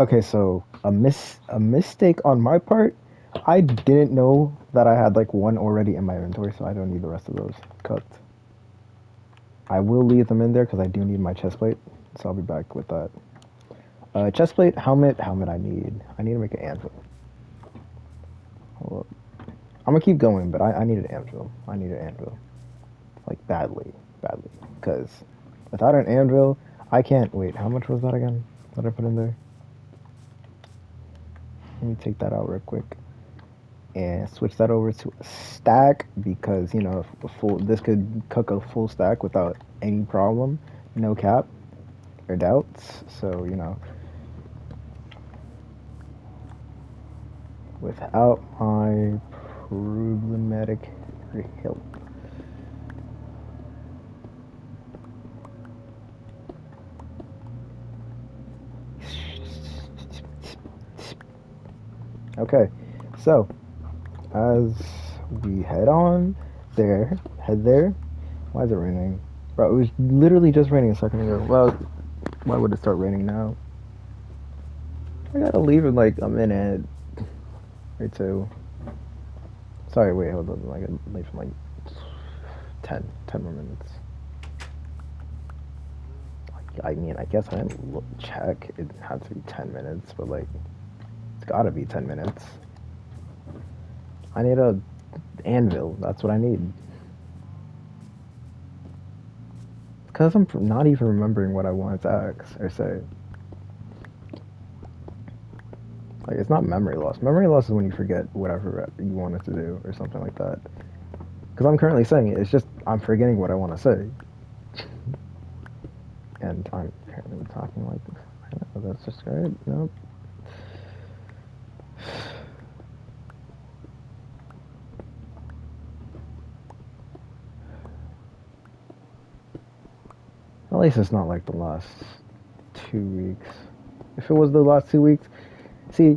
Okay, so a miss a mistake on my part. I didn't know that I had like one already in my inventory, so I don't need the rest of those cooked. I will leave them in there because I do need my chest plate, so I'll be back with that. Uh, chest plate, helmet, helmet. I need. I need to make an anvil. Hold up. I'm gonna keep going, but I, I need an anvil. I need an anvil, like badly, badly, because without an anvil, I can't. Wait, how much was that again? That I put in there? Let me take that out real quick and switch that over to a stack because you know full this could cook a full stack without any problem, no cap or doubts. So you know without my problematic help. Okay, so as we head on there, head there. Why is it raining? Bro, it was literally just raining a second ago. Well, why would it start raining now? I gotta leave in like a minute or two. Sorry, wait, hold on. I gotta leave in like 10, 10 more minutes. I mean, I guess I didn't check. It had to be 10 minutes, but like, gotta be 10 minutes. I need a anvil. That's what I need. Because I'm not even remembering what I wanted to ask or say. Like, it's not memory loss. Memory loss is when you forget whatever you wanted to do or something like that. Because I'm currently saying it. It's just I'm forgetting what I want to say. and I'm apparently talking like this. That's just great. Nope. At least it's not like the last two weeks. If it was the last two weeks, see,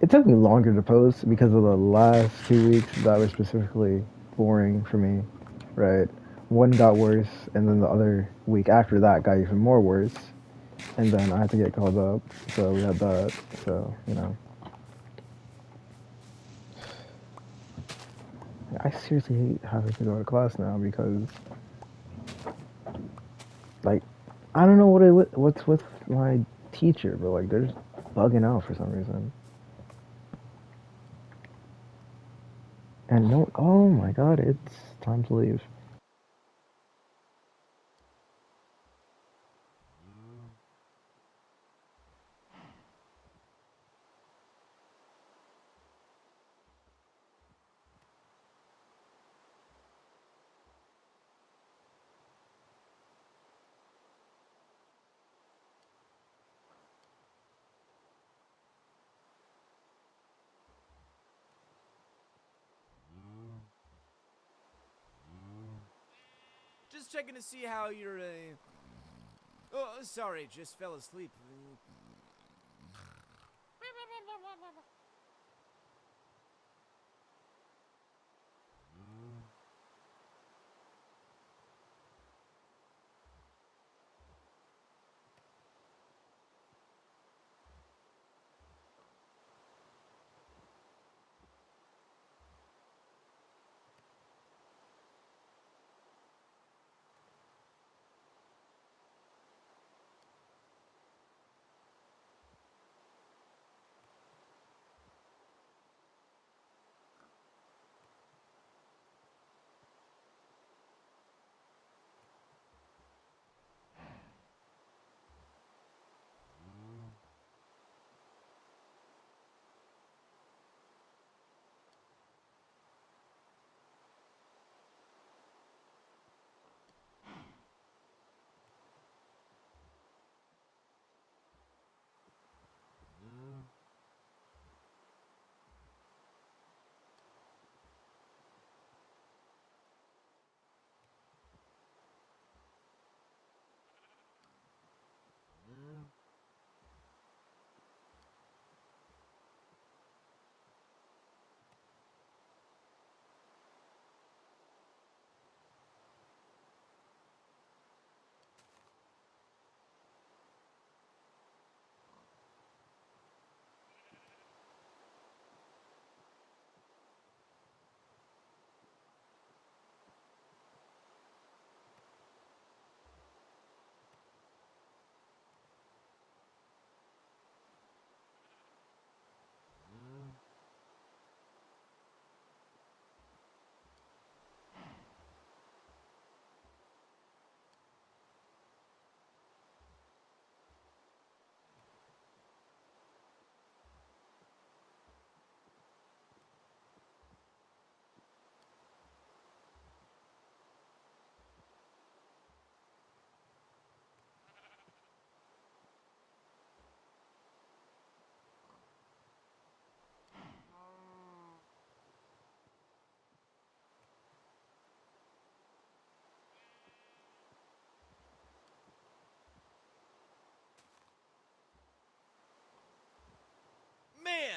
it took me longer to post because of the last two weeks that were specifically boring for me, right? One got worse, and then the other week after that got even more worse, and then I had to get called up, so we had that, so, you know. I seriously hate having to go to class now because like I don't know what it what's with my teacher, but like they're just bugging out for some reason. And no, oh my god, it's time to leave. Checking to see how you're. Uh... Oh, sorry, just fell asleep.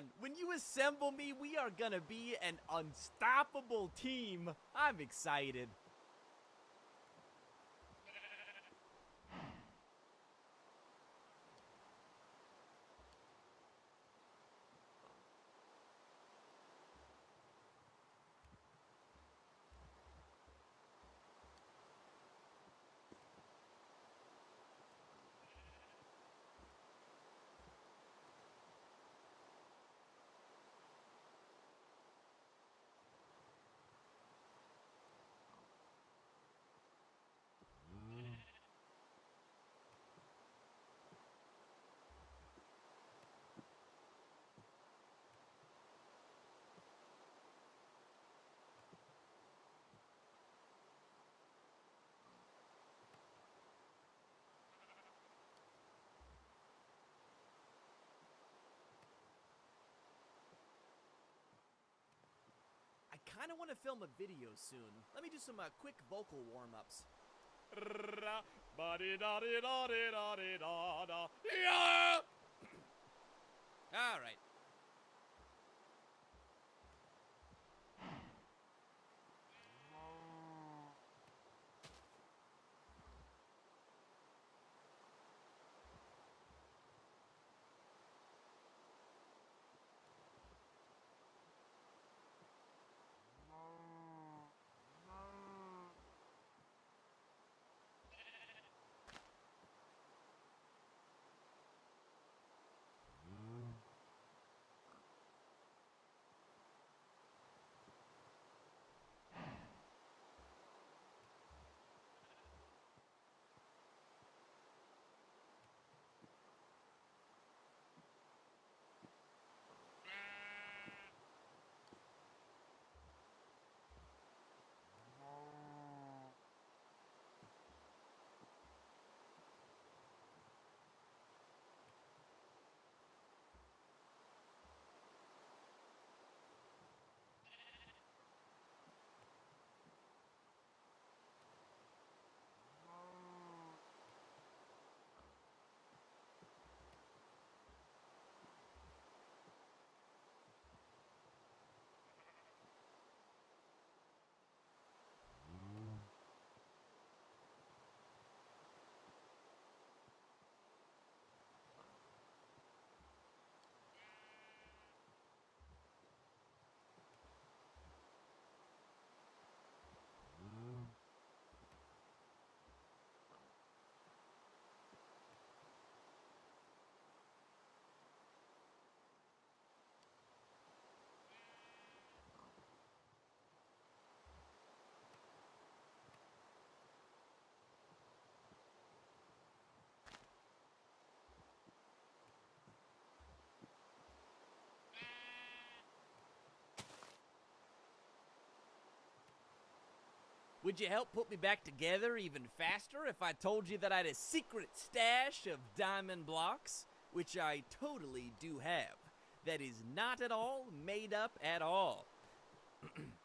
Man, when you assemble me, we are gonna be an unstoppable team. I'm excited. Kind of want to film a video soon. Let me do some uh, quick vocal warm Would you help put me back together even faster if I told you that I had a secret stash of diamond blocks? Which I totally do have. That is not at all made up at all.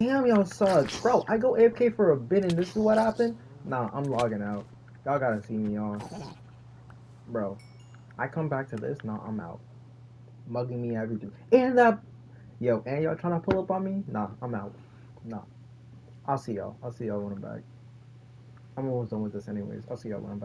Damn, y'all suck. Bro, I go AFK for a bit and this is what happened? Nah, I'm logging out. Y'all gotta see me on. Bro, I come back to this, nah, I'm out. Mugging me everything. And that. Yo, and y'all trying to pull up on me? Nah, I'm out. Nah. I'll see y'all. I'll see y'all when I'm back. I'm almost done with this anyways. I'll see y'all when I'm back.